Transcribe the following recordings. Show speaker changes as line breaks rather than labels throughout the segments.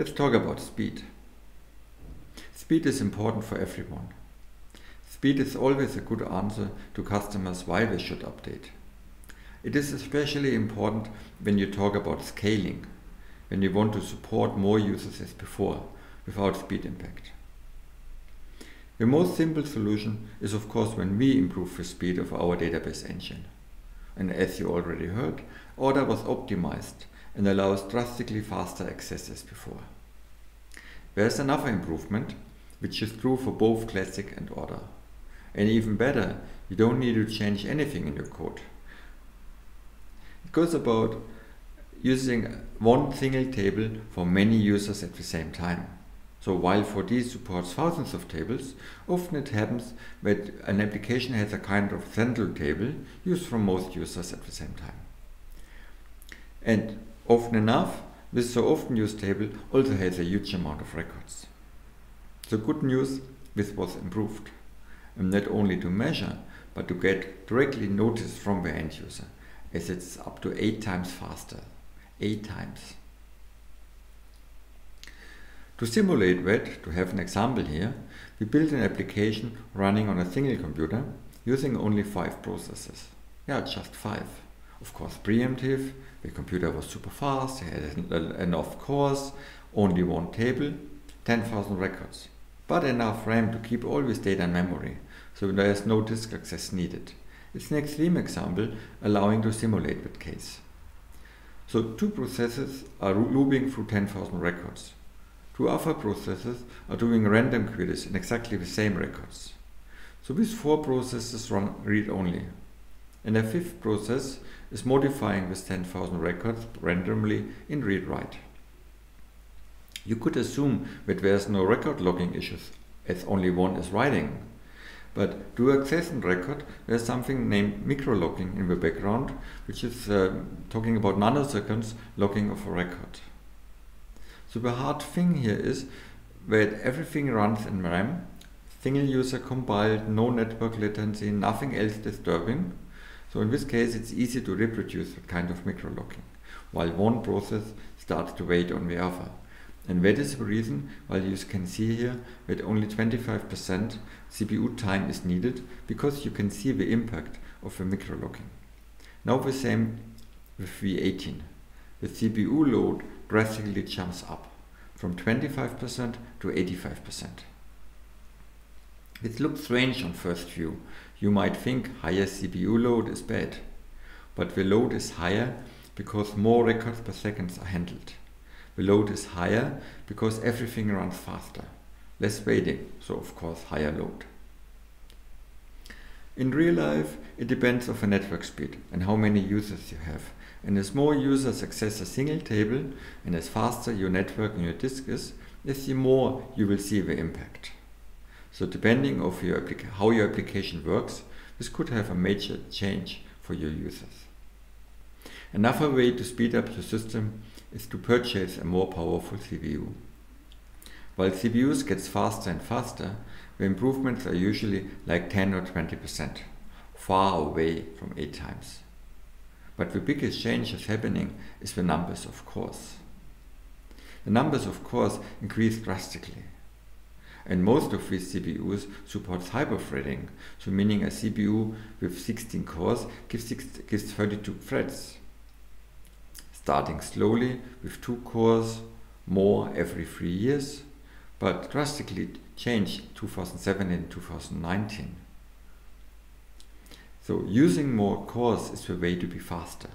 Let's talk about speed. Speed is important for everyone. Speed is always a good answer to customers why they should update. It is especially important when you talk about scaling, when you want to support more users as before without speed impact. The most simple solution is of course when we improve the speed of our database engine. And as you already heard, ORDA was optimized and allows drastically faster access as before. There's another improvement, which is true for both classic and ORDA. And even better, you don't need to change anything in your code. It goes about using one single table for many users at the same time. So while 4D supports thousands of tables, often it happens that an application has a kind of central table used for most users at the same time. And often enough, this so often used table also has a huge amount of records. The good news, this was improved. And not only to measure, but to get directly notice from the end user, as it's up to eight times faster. Eight times. To simulate that, to have an example here, we built an application running on a single computer using only five processes. Yeah, just five. Of course, preemptive, the computer was super fast, had enough cores, only one table, 10,000 records. But enough RAM to keep all this data in memory, so there is no disk access needed. It's an extreme example allowing to simulate that case. So two processes are looping through 10,000 records. Two other processes are doing random queries in exactly the same records. So these four processes run read-only. And a fifth process is modifying this 10,000 records randomly in read-write. You could assume that there's no record locking issues as only one is writing. But to access a record, there's something named microlocking in the background, which is uh, talking about nanoseconds logging of a record. So the hard thing here is that everything runs in RAM, single user compiled, no network latency, nothing else disturbing. So in this case, it's easy to reproduce that kind of microlocking, while one process starts to wait on the other. And that is the reason why you can see here that only 25% CPU time is needed because you can see the impact of the microlocking. Now the same with V18. The CPU load drastically jumps up from 25% to 85%. It looks strange on first view. You might think higher CPU load is bad, but the load is higher because more records per second are handled. The load is higher because everything runs faster. Less waiting, so of course higher load. In real life, it depends on the network speed and how many users you have. And as more users access a single table and as faster your network and your disk is, the more you will see the impact. So depending on your how your application works, this could have a major change for your users. Another way to speed up your system is to purchase a more powerful CPU. While CPUs gets faster and faster, the improvements are usually like 10 or 20%, far away from 8 times. But the biggest change that's happening is the numbers of cores. The numbers of cores increase drastically. And most of these CPUs supports hyperthreading, so meaning a CPU with 16 cores gives, six, gives 32 threads. Starting slowly with two cores, more every three years, but drastically changed 2007 and 2019. So using more cores is the way to be faster.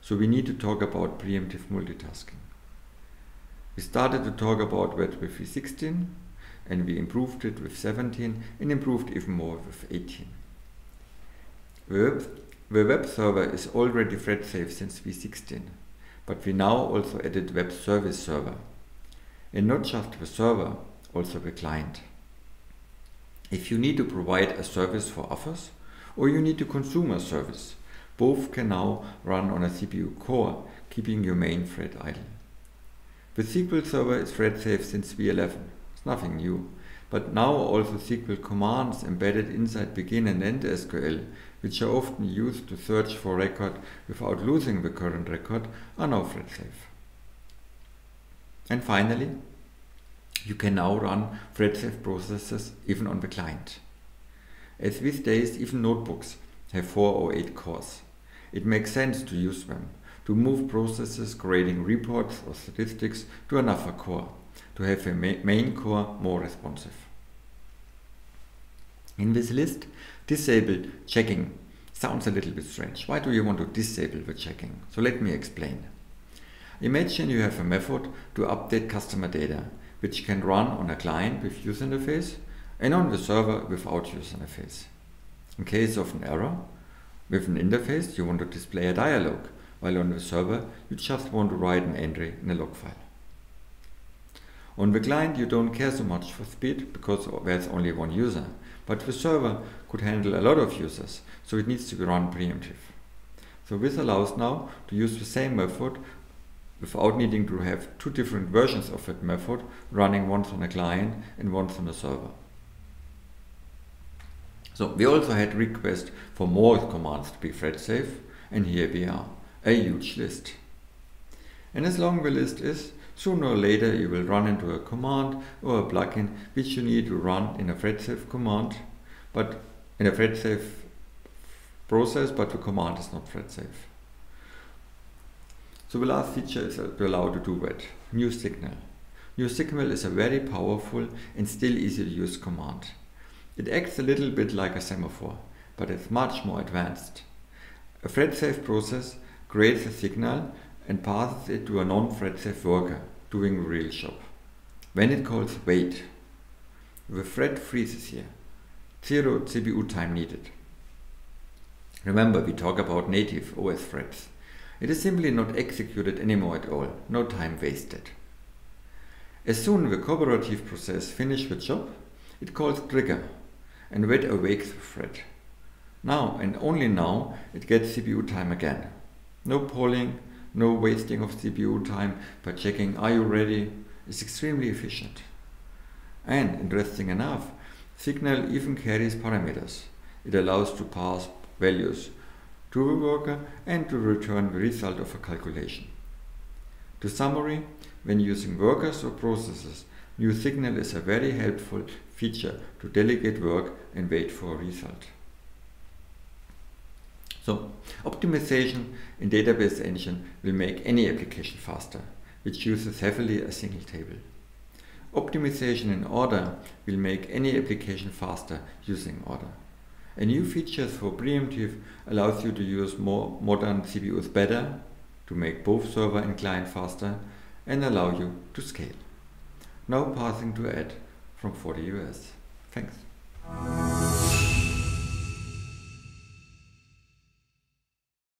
So we need to talk about preemptive multitasking. We started to talk about with V16 and we improved it with 17 and improved even more with 18. The web server is already thread safe since V16, but we now also added web service server. And not just the server, also the client. If you need to provide a service for others, or you need to consume a service. Both can now run on a CPU core, keeping your main thread idle. The SQL Server is thread safe since V11. Nothing new. But now also SQL commands embedded inside begin and end SQL, which are often used to search for record without losing the current record, are now thread safe. And finally, you can now run thread-safe processes even on the client. As these days even notebooks have 4 or 8 cores, it makes sense to use them to move processes creating reports or statistics to another core, to have a main core more responsive. In this list, disable checking sounds a little bit strange. Why do you want to disable the checking? So let me explain. Imagine you have a method to update customer data, which can run on a client with user interface and on the server without user interface. In case of an error, with an interface you want to display a dialog, while on the server you just want to write an entry in a log file. On the client you don't care so much for speed because there's only one user, but the server could handle a lot of users, so it needs to be run preemptive. So this allows now to use the same method without needing to have two different versions of that method running once on a client and once on a server. So we also had requests for more commands to be thread safe and here we are, a huge list. And as long the list is, sooner or later you will run into a command or a plugin which you need to run in a thread safe command, but in a thread safe process, but the command is not thread safe. So the last feature is to allow to do that. New signal. New signal is a very powerful and still easy to use command. It acts a little bit like a semaphore, but it's much more advanced. A thread-safe process creates a signal and passes it to a non-thread-safe worker doing real job. When it calls wait, the thread freezes here. Zero CPU time needed. Remember, we talk about native OS threads. It is simply not executed anymore at all, no time wasted. As soon the cooperative process finishes the job, it calls trigger and wait awakes the thread. Now and only now it gets CPU time again. No polling, no wasting of CPU time by checking are you ready is extremely efficient. And interesting enough, Signal even carries parameters. It allows to pass values to the worker and to return the result of a calculation. To summary, when using workers or processes, New Signal is a very helpful feature to delegate work and wait for a result. So, optimization in database engine will make any application faster, which uses heavily a single table. Optimization in ORDA will make any application faster using ORDA. A new feature for preemptive allows you to use more modern CPUs better to make both server and client faster and allow you to scale. Now passing to Ed from 4D US. Thanks.